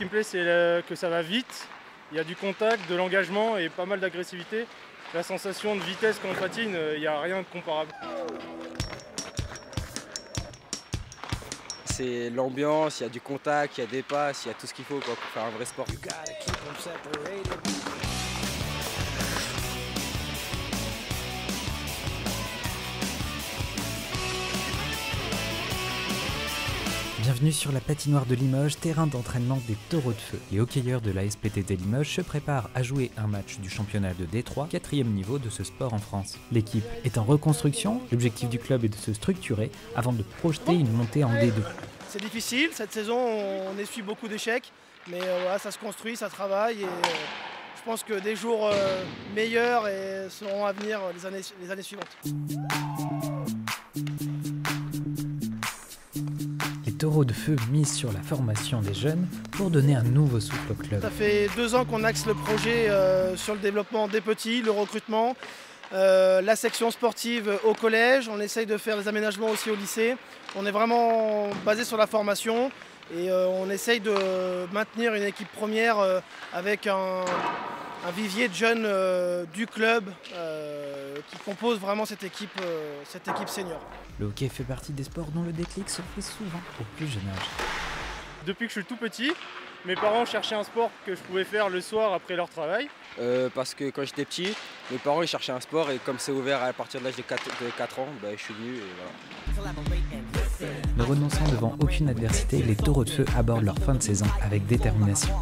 qui me plaît, c'est euh, que ça va vite. Il y a du contact, de l'engagement et pas mal d'agressivité. La sensation de vitesse quand on patine, euh, il n'y a rien de comparable. C'est l'ambiance, il y a du contact, il y a des passes, il y a tout ce qu'il faut pour faire un vrai sport. Bienvenue sur la patinoire de Limoges, terrain d'entraînement des taureaux de feu. Les hockeyeurs de la SPTT Limoges se préparent à jouer un match du championnat de Détroit, quatrième niveau de ce sport en France. L'équipe est en reconstruction, l'objectif du club est de se structurer avant de projeter une montée en D2. C'est difficile, cette saison on essuie beaucoup d'échecs, mais euh, voilà, ça se construit, ça travaille et euh, je pense que des jours euh, meilleurs et seront à venir les années, les années suivantes. Taureaux de feu misent sur la formation des jeunes pour donner un nouveau souffle au club. Ça fait deux ans qu'on axe le projet euh, sur le développement des petits, le recrutement, euh, la section sportive au collège. On essaye de faire des aménagements aussi au lycée. On est vraiment basé sur la formation et euh, on essaye de maintenir une équipe première avec un, vivier de jeunes du club qui compose vraiment cette équipe, euh, cette équipe senior. Le hockey fait partie des sports dont le déclic se fait souvent au plus jeune âge. Depuis que je suis tout petit, mes parents cherchaient un sport que je pouvais faire le soir après leur travail. Euh, parce que quand j'étais petit, mes parents ils cherchaient un sport et comme c'est ouvert à partir de l'âge de 4, de 4 ans, bah, je suis venu et voilà. Ne renonçant devant aucune adversité, les taureaux de feu abordent leur fin de saison avec détermination.